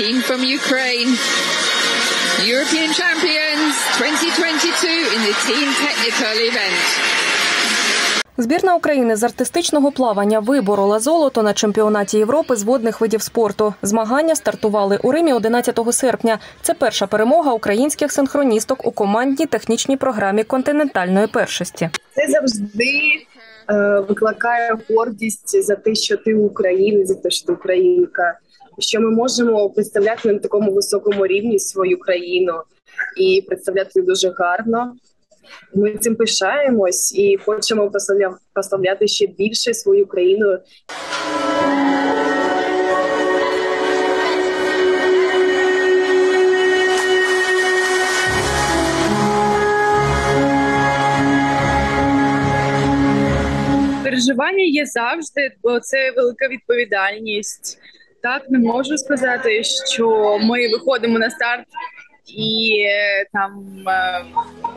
team from Ukraine. European champions 2022 in the team technical event. Збірна України з артистичного плавання виборола золото на чемпіонаті Європи з водних видів спорту. Змагання стартували у Римі 11 серпня. Це перша перемога українських синхроністок у командній технічній програмі континентальної першості. Це завжди е, викликає гордість за те, що ти українець, за те, що ти українка, що ми можемо представляти на такому високому рівні свою країну і представляти дуже гарно. Ми цим пишаємось і хочемо прославля- прославляти ще більше свою країну переживання є завжди, бо це велика відповідальність. Так не можу сказати, що ми виходимо на старт і е, там е,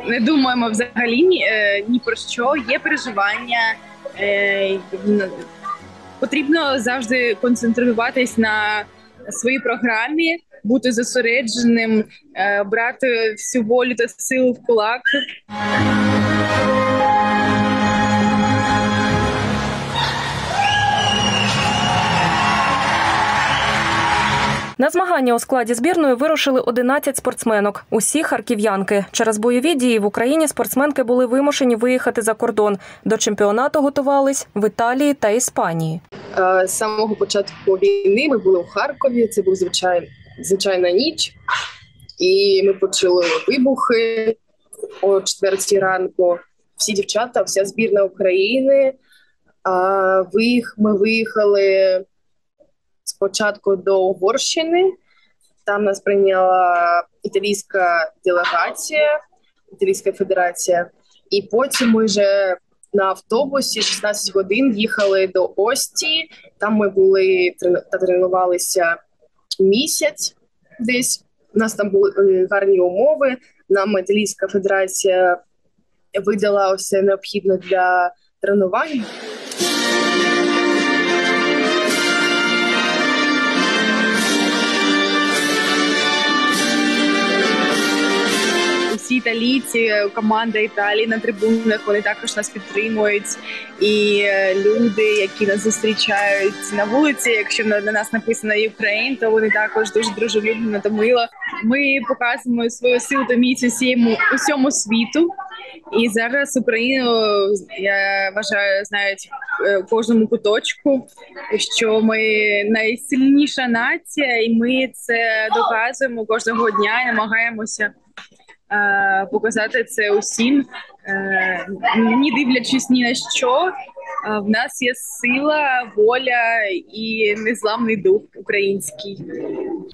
не думаємо взагалі ні, е, ні про що. Є переживання. Потрібно завжди концентруватись на своїй програмі, бути зосередженим, брати всю волю та силу в кулак. На змагання у складі збірної вирушили 11 спортсменок. Усі харків'янки. Через бойові дії в Україні спортсменки були вимушені виїхати за кордон. До чемпіонату готувались в Італії та Іспанії. Е, З самого початку війни ми були у Харкові. Це був звичай, звичайна ніч, і ми почули вибухи о четвертій ранку. Всі дівчата, вся збірна України. А, ми виїхали спочатку до Угорщини. Там нас прийняла італійська делегація, Італійська федерація. І потім ми вже на автобусі 16 годин їхали до Ості. Там ми були тренувалися місяць десь. У нас там були е, гарні умови. Нам Італійська федерація видала все необхідне для тренувань. Усі італійці, команда Італії на трибунах, вони також нас підтримують. І е, люди, які нас зустрічають на вулиці, якщо на, на нас написано Україн, то вони також дуже дружелюбно та мило. Ми показуємо свою силу та міць усьому усьому світу. І зараз Україну я вважаю знають е, в кожному куточку, що ми найсильніша нація, і ми це доказуємо кожного дня і намагаємося е, показати це усім, е, не дивлячись ні на що. е, В нас є сила, воля і незламний дух український.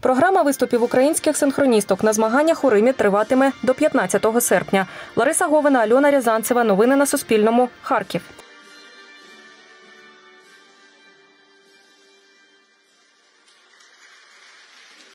Програма виступів українських синхроністок на змаганнях у Римі триватиме до 15 серпня. Лариса Говина, Альона Рязанцева. Новини на Суспільному. Харків.